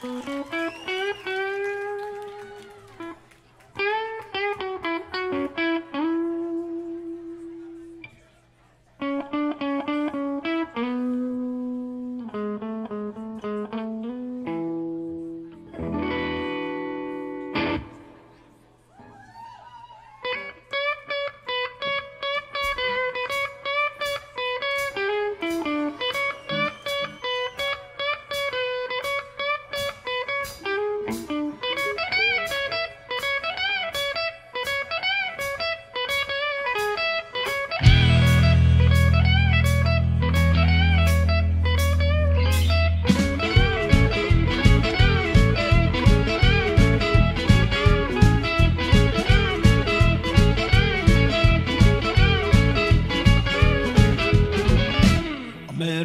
I met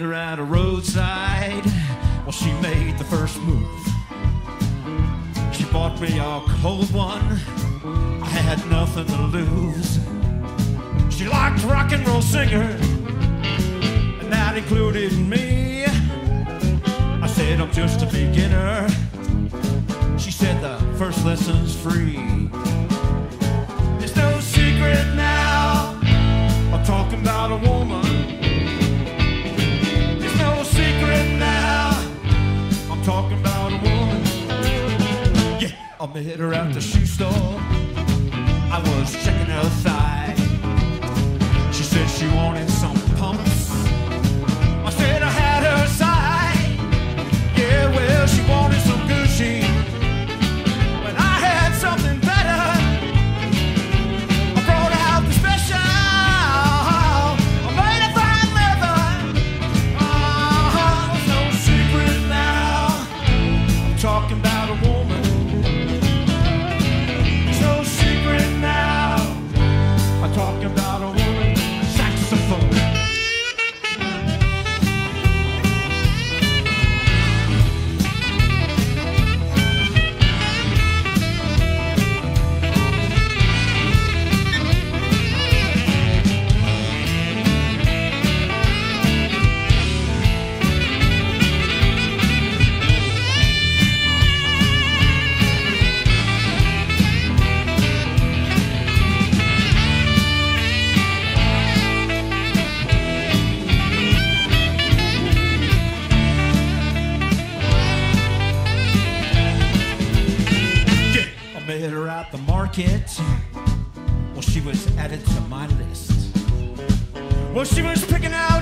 her at a roadside while she made the first move. Bought me a cold one. I had nothing to lose. She liked rock and roll singers, and that included me. I said I'm just a beginner. She said the first lesson's free. There's no secret now. I'm talking about a woman. I met her at the shoe store. I was checking her thigh. She said she wanted some market. Well, she was added to my list. Well, she was picking out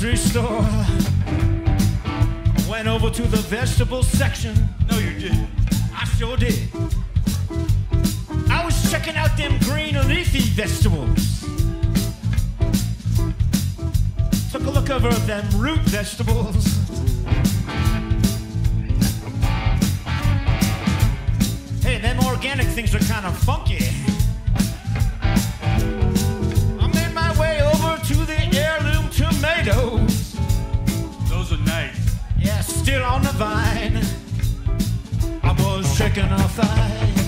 store. Went over to the vegetable section. No, you didn't. I sure did. I was checking out them green leafy vegetables. Took a look over them root vegetables. Hey, them organic things are kind of funky. Tomatoes. Those are nice. Yeah, still on the vine. I was checking a thigh.